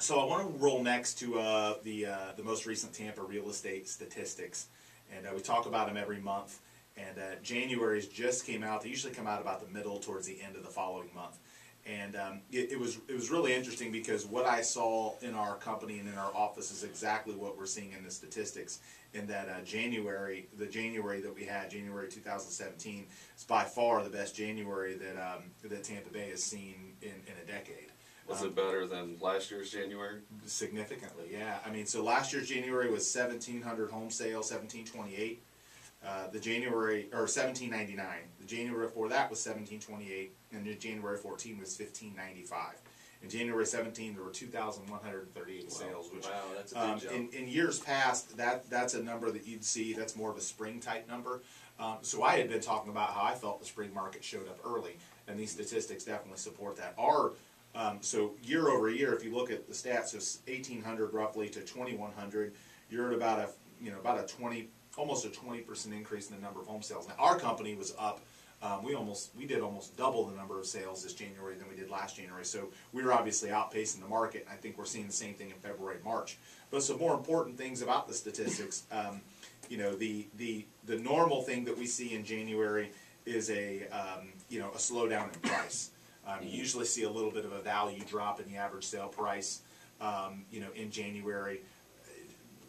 So I want to roll next to uh, the uh, the most recent Tampa real estate statistics, and uh, we talk about them every month. And uh, January's just came out. They usually come out about the middle towards the end of the following month. And um, it, it was it was really interesting because what I saw in our company and in our office is exactly what we're seeing in the statistics. In that uh, January, the January that we had, January 2017, is by far the best January that um, that Tampa Bay has seen in, in a decade. Was Um, it better than last year's January? Significantly, yeah. I mean, so last year's January was seventeen hundred home sales, seventeen twenty-eight. Uh, the January, or seventeen ninety-nine. The January before that was seventeen twenty-eight, and the January fourteen was fifteen ninety-five. In January seventeen, there were two thousand one hundred and thirty-eight sales, which Wow, that's a big um, jump. in, in years past, that, that's a number that you'd see, that's more of a spring type number. Um, so I had been talking about how I felt the spring market showed up early, and these statistics definitely support that. Our, um, so year over year, if you look at the stats, it's eighteen hundred roughly to twenty-one hundred, you're at about a, you know, about a twenty, almost a twenty percent increase in the number of home sales. Now, our company was up, um, we almost, we did almost double the number of sales this January than we did last January. So we were obviously outpacing the market, I think we're seeing the same thing in February and March. But some more important things about the statistics, um, you know, the, the, the normal thing that we see in January is a, um, you know, a slowdown in price. Um, you usually see a little bit of a value drop in the average sale price, um, you know, in January.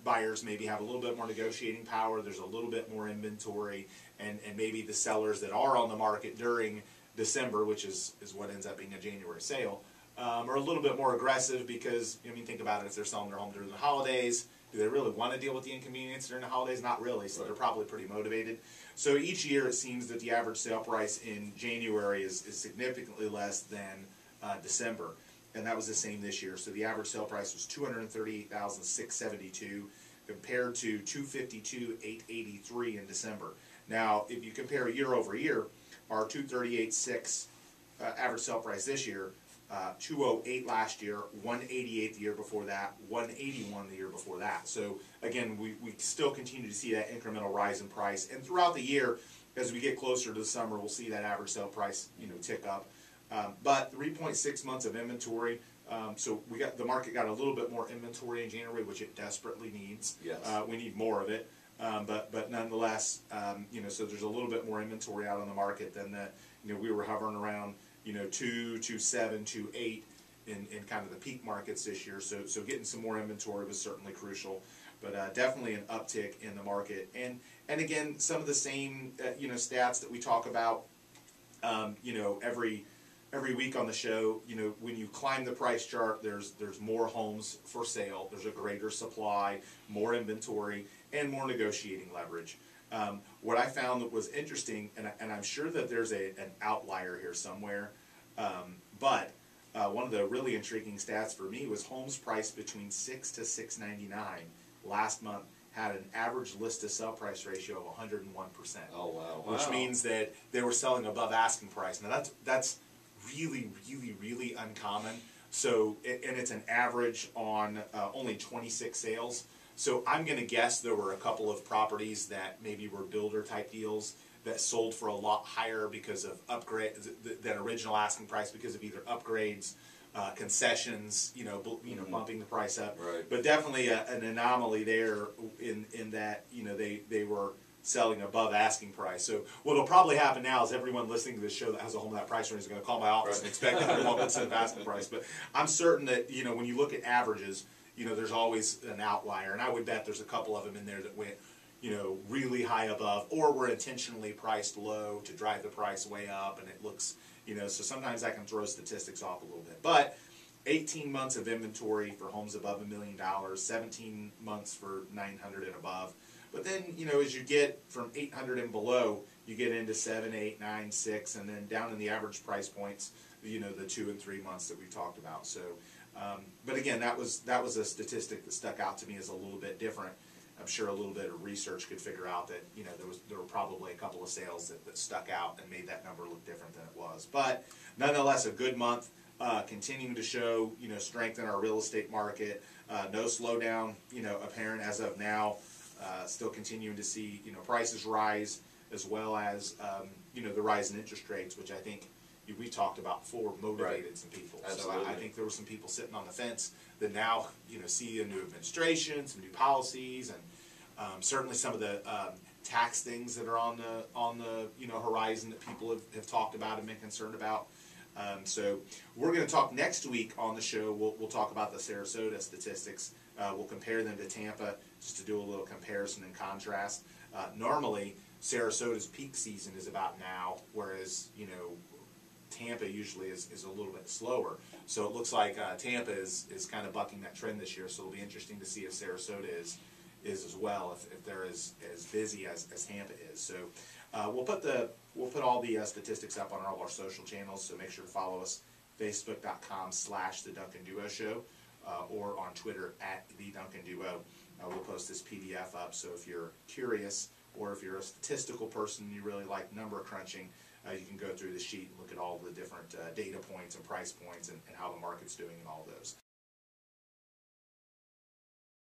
Buyers maybe have a little bit more negotiating power, there's a little bit more inventory, and, and maybe the sellers that are on the market during December, which is, is what ends up being a January sale, um, are a little bit more aggressive because, I mean, think about it, if they're selling their home during the holidays, do they really want to deal with the inconvenience during the holidays? Not really, so they're probably pretty motivated. So each year it seems that the average sale price in January is, is significantly less than uh, December and that was the same this year. So the average sale price was two hundred thirty-eight thousand six seventy-two, compared to two fifty-two eight eighty-three in December. Now, if you compare year over year, our two thirty-eight six uh, average sale price this year, uh, two oh eight last year, one eighty-eight the year before that, one eighty-one the year before that. So again, we, we still continue to see that incremental rise in price, and throughout the year, as we get closer to the summer, we'll see that average sale price, you know, tick up. Um, but 3.6 months of inventory. Um, so we got the market got a little bit more inventory in January, which it desperately needs. Yes. Uh, we need more of it. Um, but but nonetheless, um, you know, so there's a little bit more inventory out on the market than the, you know, we were hovering around, you know, two, two seven, two eight in, in kind of the peak markets this year. So so getting some more inventory was certainly crucial. But uh, definitely an uptick in the market, and and again, some of the same uh, you know stats that we talk about, um, you know, every every week on the show, you know, when you climb the price chart, there's there's more homes for sale, there's a greater supply, more inventory, and more negotiating leverage. Um, what I found that was interesting, and, I, and I'm sure that there's a, an outlier here somewhere, um, but uh, one of the really intriguing stats for me was homes priced between six to six ninety nine last month had an average list to sell price ratio of 101 percent Oh wow. which Wow. means that they were selling above asking price. Now that's that's really, really, really uncommon. So and it's an average on uh, only 26 sales. So I'm going to guess there were a couple of properties that maybe were builder type deals that sold for a lot higher because of upgrade th- th- than original asking price because of either upgrades, uh, concessions, you know, you know, Mhm. bumping the price up. Right. But definitely a, an anomaly there in in that you know they they were selling above asking price. So what'll probably happen now is everyone listening to this show that has a home that price range is going to call my office and Right. expect 101 percent of asking price. But I'm certain that you know when you look at averages, you know there's always an outlier, and I would bet there's a couple of them in there that went you know really high above, or were intentionally priced low to drive the price way up, and it looks you know so sometimes that can throw statistics off a little bit, but. 18 months of inventory for homes above a million dollars, 17 months for 900 and above. But then, you know, as you get from 800 and below, you get into 7, 8, 9, 6, and then down in the average price points, you know, the two and three months that we've talked about. So, um, but again, that was that was a statistic that stuck out to me as a little bit different. I'm sure a little bit of research could figure out that you know there was there were probably a couple of sales that, that stuck out and made that number look different than it was. But nonetheless, a good month, uh, continuing to show you know strength in our real estate market. Uh, no slowdown, you know, apparent as of now. Uh, still continuing to see you know prices rise as well as um, you know the rise in interest rates, which I think you- we talked about before, motivated Right. some people. So I, I think there were some people sitting on the fence that now, you know, see a new administration, some new policies, and um, certainly some of the um, tax things that are on the on the you know horizon that people have, have talked about and been concerned about. Um, so we're going to talk next week on the show. We'll, we'll talk about the Sarasota statistics. Uh, we'll compare them to Tampa just to do a little comparison and contrast. Uh, normally, Sarasota's peak season is about now, whereas you know Tampa usually is, is a little bit slower. So it looks like uh, Tampa is, is kind of bucking that trend this year. So it'll be interesting to see if Sarasota is is as well, if, if they're as, as busy as, as Tampa is. So uh, we'll put the we'll put all the uh, statistics up on all our social channels. So make sure to follow us facebook.com slash the Duncan Duo Show uh, or on Twitter at the Duncan Duo. Uh, we'll post this PDF up. So if you're curious or if you're a statistical person and you really like number crunching, uh, you can go through the sheet and look at all the different uh, data points and price points and, and how the market's doing and all those.